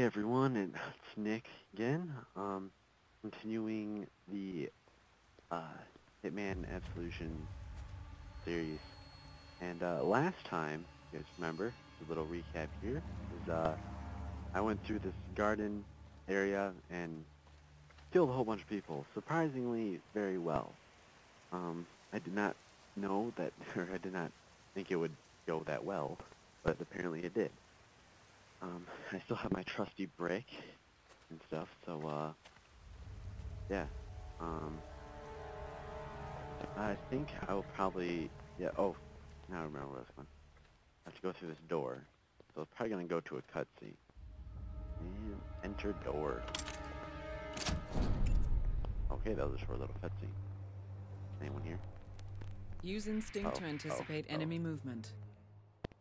Hey everyone, it's Nick again. Um, continuing the uh, Hitman Absolution series. And uh, last time, you guys remember, a little recap here, is uh, I went through this garden area and killed a whole bunch of people, surprisingly very well. Um, I did not know that, or I did not think it would go that well, but apparently it did. Um, I still have my trusty brick and stuff, so, uh, yeah. Um, I think I'll probably, yeah, oh, now I remember where I was going. I have to go through this door, so it's probably going to go to a cutscene. And enter door. Okay, that was just for a short little cutscene. Anyone here? Use instinct Oh, to oh, anticipate oh. enemy movement.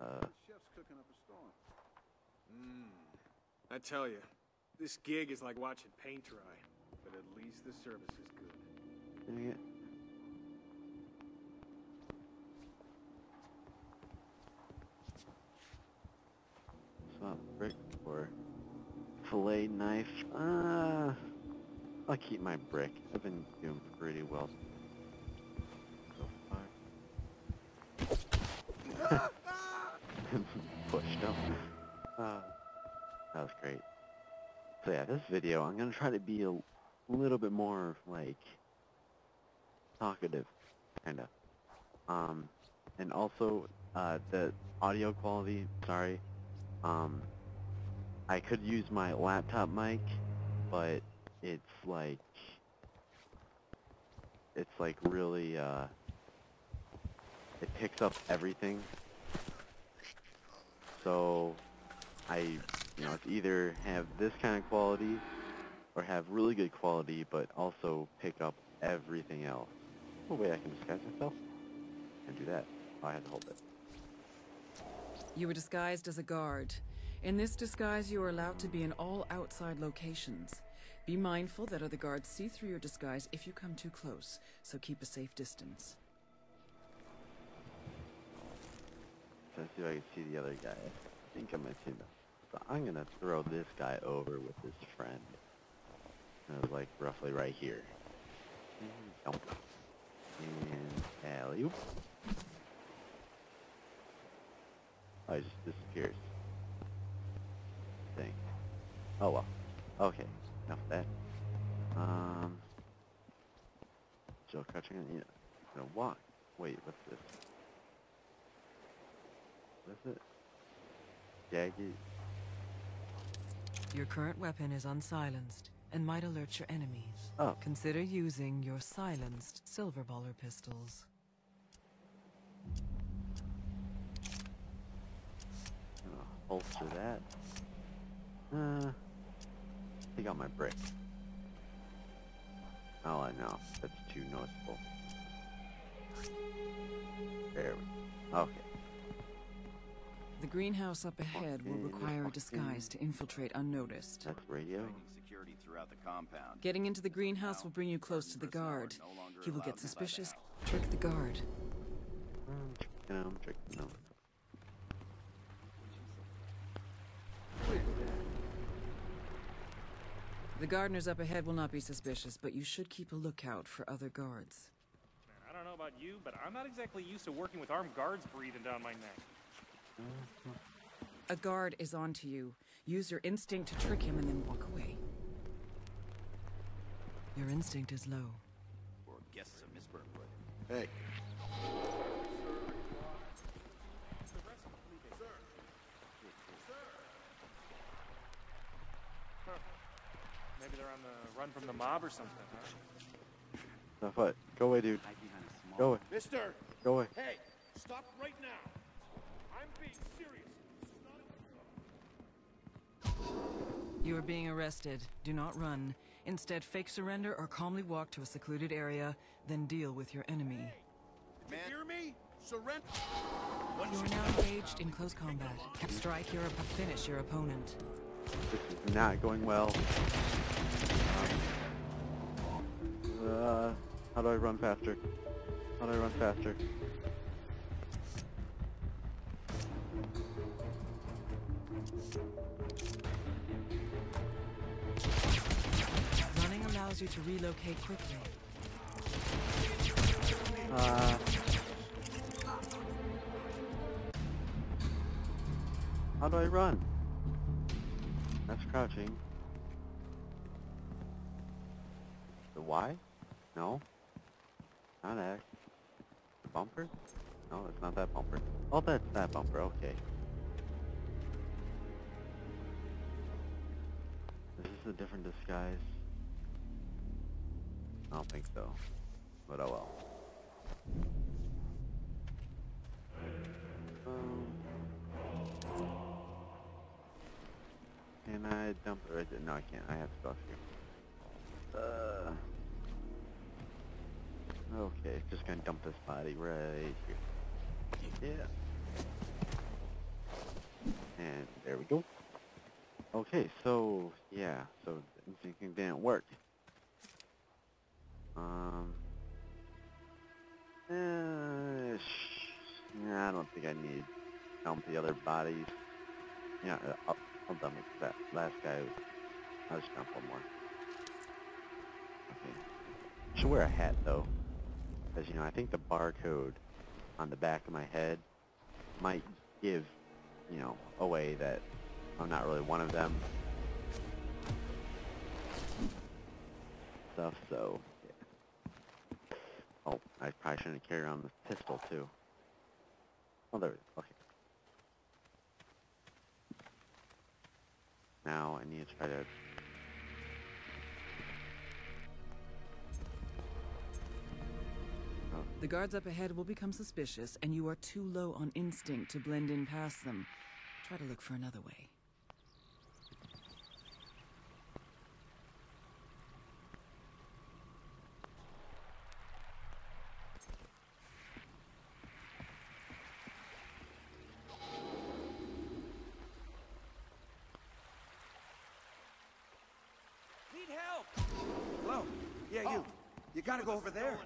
Uh, chef's cooking up a storm. I tell you, this gig is like watching paint dry, but at least the service is good. dang it. Swap brick for fillet knife. Uh, I'll keep my brick. I've been doing pretty well so far. Pushed up. Uh, that was great. So yeah, this video, I'm gonna try to be a little bit more like talkative, kinda. Um, and also uh, the audio quality. Sorry. Um, I could use my laptop mic, but it's like it's like really uh, it picks up everything. So I, you know, it's either have this kind of quality or have really good quality, but also pick up everything else. Oh wait, I can disguise myself? Can do that. Oh, I had to hold it. You were disguised as a guard. In this disguise, you are allowed to be in all outside locations. Be mindful that other guards see through your disguise if you come too close, so keep a safe distance. Let's see if I can see the other guy. I think I might see him. So I'm gonna throw this guy over with his friend. Uh, like roughly right here. And jump. And alley oop. Oh, he just disappears. Dang. Oh well. Okay. Enough of that. Um. Still crouching on. Yeah. Gonna walk. Wait. What's this? What's it? Jagged. Your current weapon is unsilenced and might alert your enemies. Oh. Consider using your silenced Silverballer pistols. Gonna holster that. Uh, take out my brick. Oh, I know. That's too noticeable. There we go. Okay. The greenhouse up ahead will require a disguise to infiltrate unnoticed. That's radio. Security throughout the compound. Getting into the greenhouse will bring you close to the guard. No longer He will get suspicious. Trick the guard. Um, tricking them, tricking them. The gardeners up ahead will not be suspicious, but you should keep a lookout for other guards. Man, I don't know about you, but I'm not exactly used to working with armed guards breathing down my neck. A guard is onto you. Use your instinct to trick him and then walk away. Your instinct is low. Or guests of Miss Burnwood. Hey, Maybe they're on the run from the mob or something, huh? Now what? Go away, dude. Hide behind a small Go away. mister! Go away. Hey, stop right now! I'm being serious. This is not a You are being arrested. Do not run. Instead, fake surrender or calmly walk to a secluded area, then deal with your enemy. You hear me? Surrender. You are now engaged in close combat. Strike your op- finish your opponent. This is not going well. Um, uh, how do I run faster? How do I run faster? Running allows you to relocate quickly. Uh... How do I run? That's crouching. The Y? No. Not X. The bumper? No, it's not that bumper. Oh, that's that bumper, okay. Is this a different disguise? I don't think so. But oh well. Um, can I dump it right there? No, I can't. I have stuff here. Uh. Okay, just gonna dump this body right here. Yeah. And there we go. Okay, so yeah, so thinking didn't work. Um. Sh- yeah, I don't think I need dump the other bodies. Yeah, uh, I'll, I'll dump it. That last guy, I'll just dump one more. Okay. Should wear a hat though, because you know I think the barcode on the back of my head might give, you know, away that I'm not really one of them. Stuff. So yeah. Oh, I probably shouldn't carry around the pistol too. Oh, there. we go. Okay. Now I need to try to. Oh, The guards up ahead will become suspicious, and you are too low on instinct to blend in past them. Try to look for another way. Hello? Yeah, you. Oh. You gotta go over there.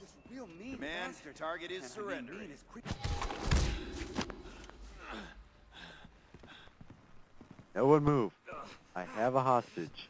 This real mean Man, bastard. target is And I mean surrendering. mean as quick- no one move. I have a hostage.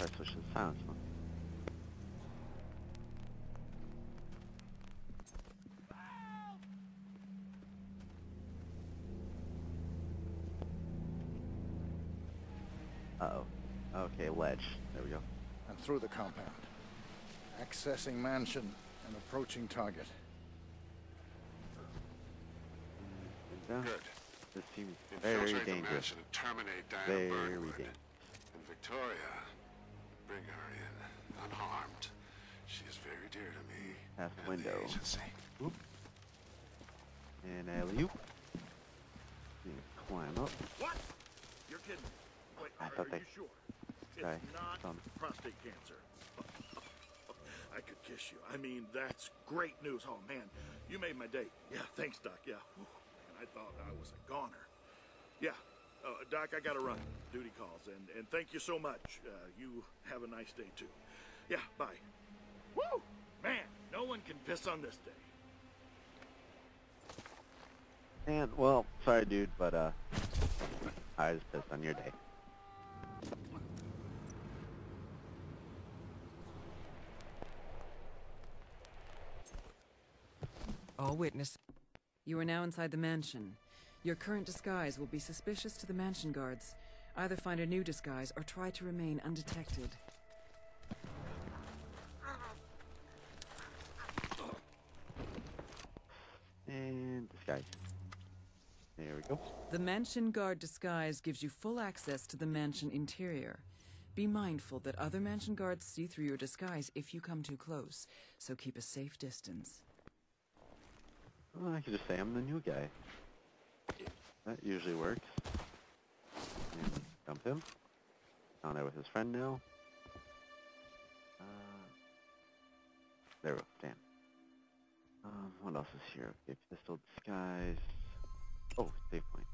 Uh, let's try silence one. Uh-oh. Okay, ledge. There we go. and through the compound. Accessing mansion and approaching target. Good. This seems Infiltrate very the dangerous. mansion and terminate Diana Very Burnwood. dangerous. And Victoria, bring her in, unharmed. She is very dear to me. Past and window. The agency. And alley-oop. You climb up. What? You're kidding. Wait, I are, thought are they- you sure? Okay, It's not um, prostate cancer. I could kiss you. I mean, that's great news. Oh, man, you made my day. Yeah, thanks, Doc. Yeah. Whew, man, I thought I was a goner. Yeah. Uh, Doc, I gotta run. Duty calls. And, and thank you so much. Uh, you have a nice day, too. Yeah, bye. Woo! Man, no one can piss on this day. And, well, sorry, dude, but, uh, I was pissed on your day. All witness. You are now inside the mansion. Your current disguise will be suspicious to the mansion guards. Either find a new disguise or try to remain undetected. And disguise. There we go. The mansion guard disguise gives you full access to the mansion interior. Be mindful that other mansion guards see through your disguise if you come too close, so keep a safe distance. Well, I could just say I'm the new guy. That usually works. And dump him. Down there with his friend now. Uh, There we go. Damn. Um, what else is here? Okay, pistol disguise. Oh, save point.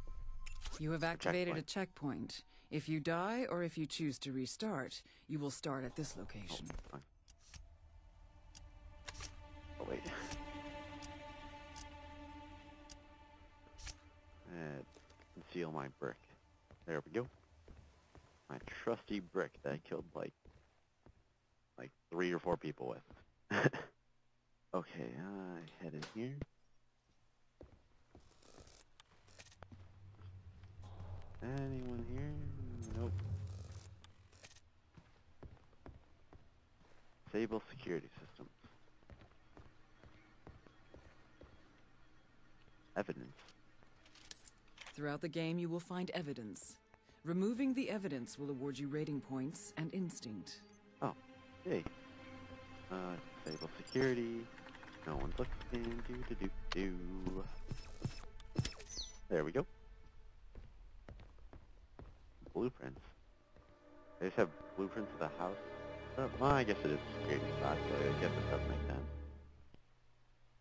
You have activated a checkpoint. checkpoint. If you die or if you choose to restart, you will start at this location. Fine. Oh wait. Conceal my brick. There we go. My trusty brick that I killed like like three or four people with. okay, I head in here. Anyone here? Nope. Disable security systems. Evidence. Throughout the game, you will find evidence. Removing the evidence will award you rating points and instinct. Oh, hey. Uh, disable security. No one's looking. Do do do do. There we go. Blueprints. They just have blueprints of the house. Uh, well, I guess it is security spot, so I guess it doesn't make sense.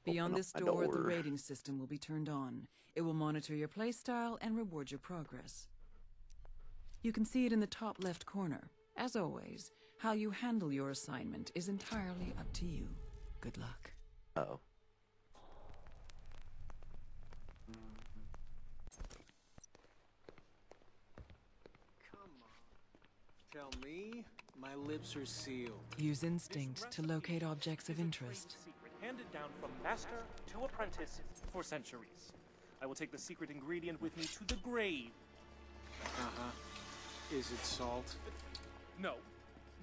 Beyond this my door, the rating system will be turned on. It will monitor your playstyle and reward your progress. You can see it in the top left corner. As always, how you handle your assignment is entirely up to you. Good luck. Uh-oh. Come on. Tell me my lips are sealed. Use instinct to locate objects of interest. Secret handed down from master to apprentice for centuries. I will take the secret ingredient with me to the grave. Uh-huh. Is it salt? No.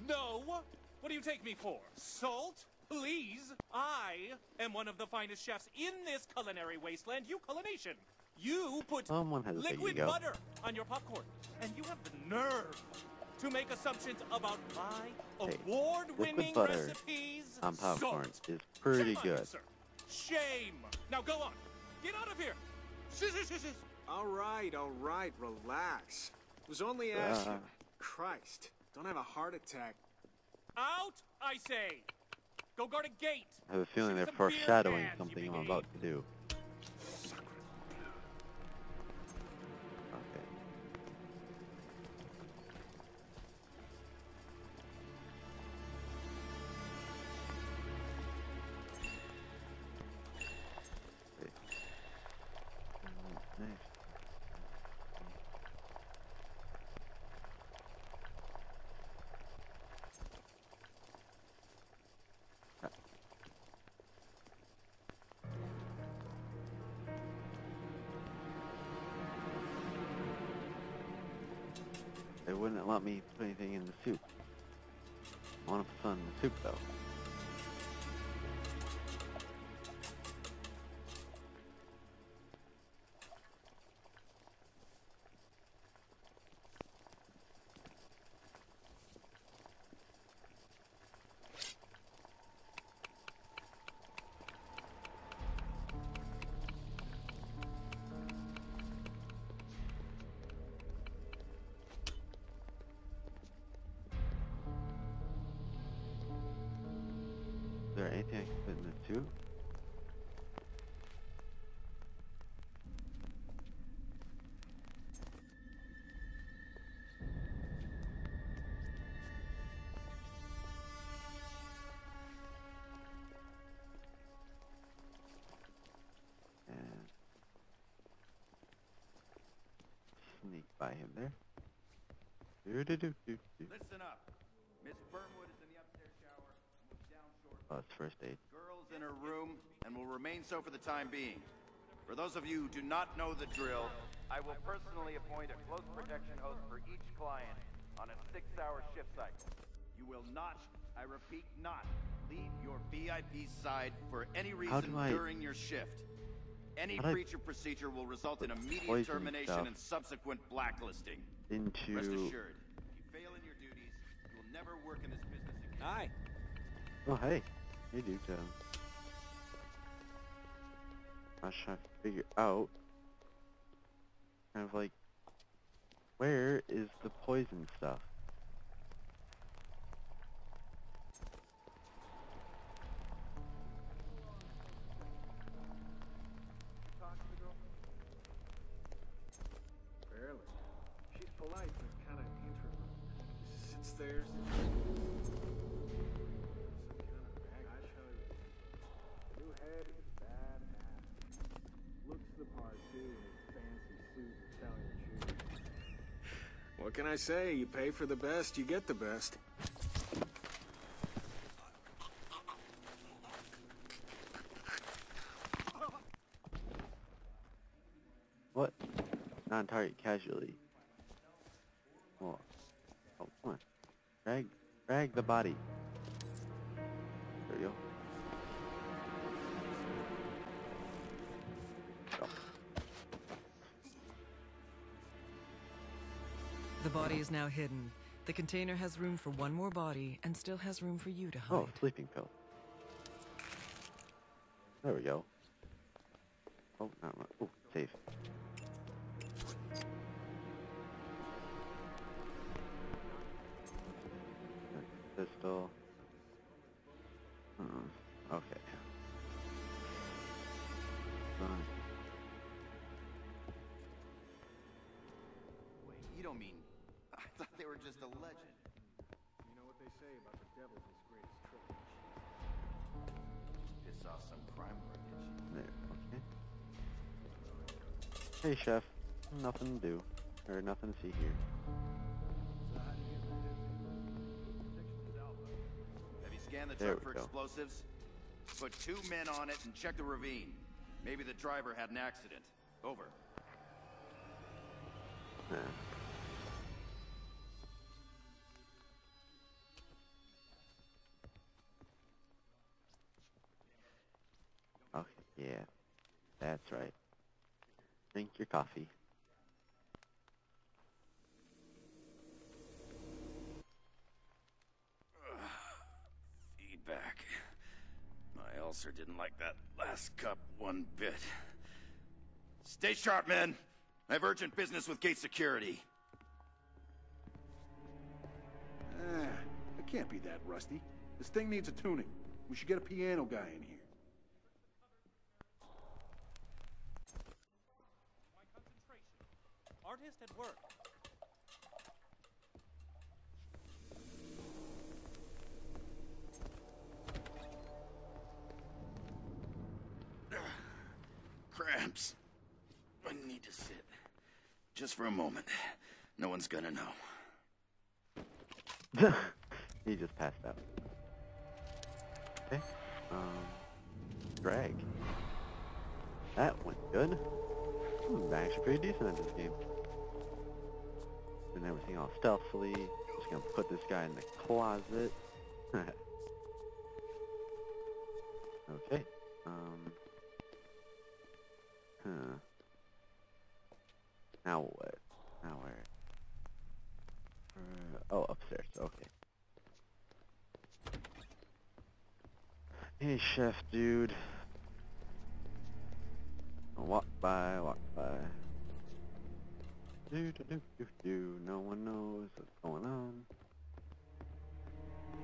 No! What do you take me for? Salt? Please! I am one of the finest chefs in this culinary wasteland, you culination! You put Someone has liquid ego. butter on your popcorn, and you have the nerve to make assumptions about my Hey, award-winning recipes. on popcorn Salt. is pretty Shame on you, good. sir. Shame! Now go on! Get out of here! Shh, shh, shh, shh. All right, all right, relax. It was only asking. Uh. Christ, don't have a heart attack. Out, I say! Go guard a gate! I have a feeling they're foreshadowing something I'm about to do. They wouldn't let me put anything in the soup. I want to put some in the soup though. Anything I can fit in soup? And sneak by him there. Do do do do. Listen up. Down shortly. Oh, it's first aid. Girls in her room and will remain so for the time being. For those of you who do not know the drill, I will personally appoint a close protection host for each client on a six-hour shift cycle. You will not, I repeat, not leave your VIP side for any reason I- during your shift. Any How do I breach of procedure will result in immediate termination and subsequent blacklisting. Into Rest assured, if you fail in your duties, you will never work in this business again. Hi. Oh, hey. They do too. I was trying to figure out kind of like where is the poison stuff? Barely. She's polite, but kind of introverted. Sits there, What can I say? You pay for the best, you get the best. What? Non-target casualty. Oh. Oh, come on. Drag, drag the body. Body is now hidden. The container has room for one more body and still has room for you to hide. Oh, sleeping pill. There we go. Oh, not right. Oh, save. Pistol. Uh, okay. Fine. Wait, you don't mean... I thought they were just a legend. You know what they say about the devil's his greatest trick. Piss off some crime lord. There, okay. Hey, chef. Nothing to do. Or nothing to see here. Have you scanned the There truck for go. explosives? Put two men on it and check the ravine. Maybe the driver had an accident. Over. Nah. Yeah. That's right. Drink your coffee. Feedback. My ulcer didn't like that last cup one bit. Stay sharp, men. I have urgent business with gate security. Ah, it can't be that rusty. This thing needs a tuning. We should get a piano guy in here. Concentration. Artist at work. Cramps. I need to sit. Just for a moment. No one's gonna know. he just passed out. Okay. Um, drag. That went good. Hmm, actually pretty decent at this game. Doing everything all stealthily. Just gonna put this guy in the closet. okay. Um. Huh. Now what? Now where? Uh, oh, upstairs. Okay. Hey, chef dude. Walk by, walk by. Do do do do do. No one knows what's going on.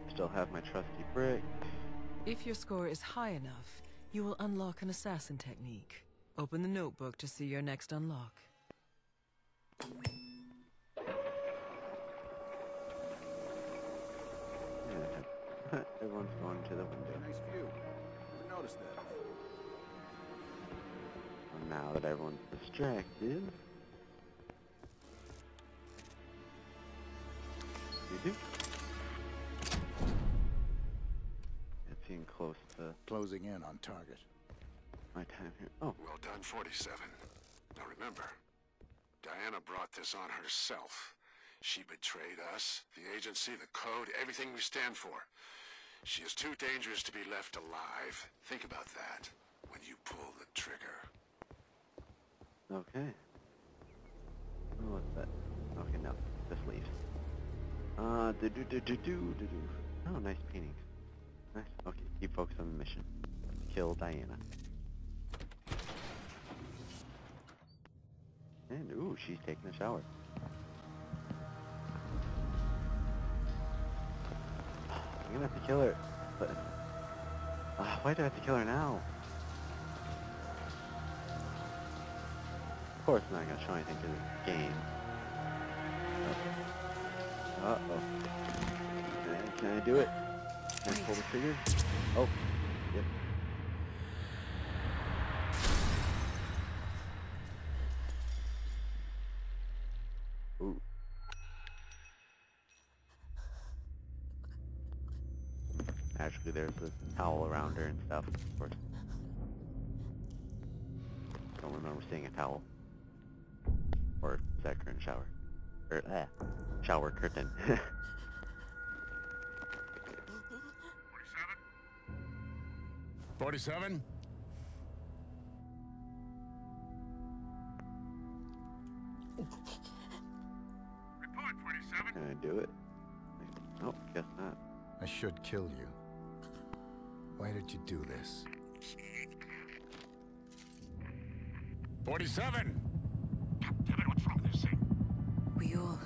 Still have my trusty brick. If your score is high enough, you will unlock an assassin technique. Open the notebook to see your next unlock. Yeah, everyone's going to the window. Nice view. Never noticed that. And now that everyone's distracted, close to Closing in on target. my time here. Oh, Well done, 47. Now remember, Diana brought this on herself. She betrayed us, the agency, the code, everything we stand for. She is too dangerous to be left alive. Think about that when you pull the trigger. okay. Oh, what's that? Okay, no, just leaves. Uh, do do do do do do do. Oh, nice paintings. Okay, keep focused on the mission. Kill Diana. And ooh, she's taking a shower. I'm gonna have to kill her, but uh, why do I have to kill her now? Of course, I'm not gonna show anything to this game. Uh-oh. Can I, can I do it? Can pull the trigger? Oh, yep. Ooh. Naturally, there's a towel around her and stuff, of course. Don't remember seeing a towel. Or is that curtain shower? Or, ah, shower curtain. 47? Report, 47. Can I do it? Nope, guess not. I should kill you. Why did you do this? 47! Damn it, what's wrong with this thing? We all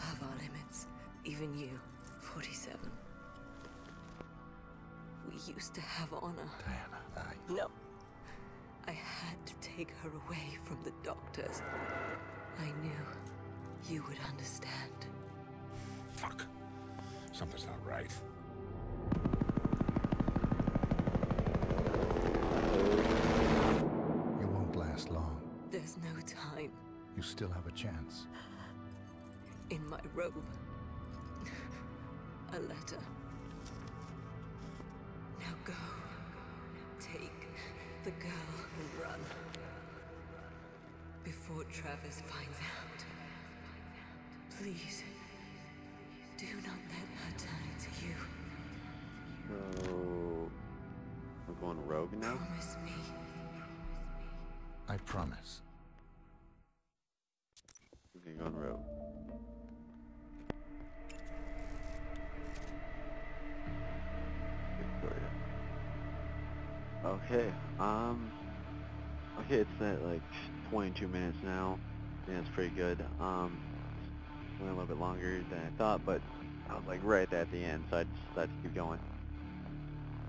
have our limits. Even you, 47. We used to have honor. Diana, I... No. I had to take her away from the doctors. I knew you would understand. Fuck. Something's not right. You won't last long. There's no time. You still have a chance. In my robe. A letter. Now go. Take the girl and run. Before Travis finds out. Please. Do not let her turn into you. So, we're going rogue now? Promise me. I promise. Okay, going rogue. Okay, um, okay, it's at like 22 minutes now. I think that's pretty good. Um, went a little bit longer than I thought, but I was like right at the end, so I decided to keep going.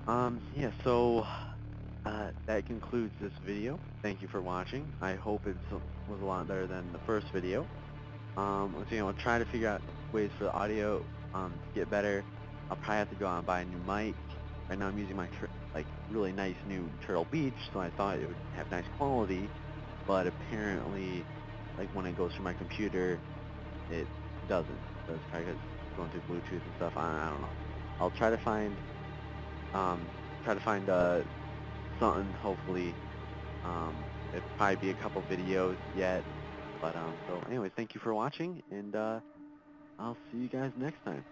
Um, yeah, so uh, that concludes this video. Thank you for watching. I hope it was a lot better than the first video. Um, once again, I'll try to figure out ways for the audio um, to get better. I'll probably have to go out and buy a new mic. Right now I'm using my like really nice new Turtle Beach, so I thought it would have nice quality, but apparently, like when it goes through my computer, it doesn't. So it's probably going through Bluetooth and stuff. I, I don't know. I'll try to find, um, try to find uh, something. Hopefully, um, it'll probably be a couple videos yet. But um, so anyways, thank you for watching, and uh, I'll see you guys next time.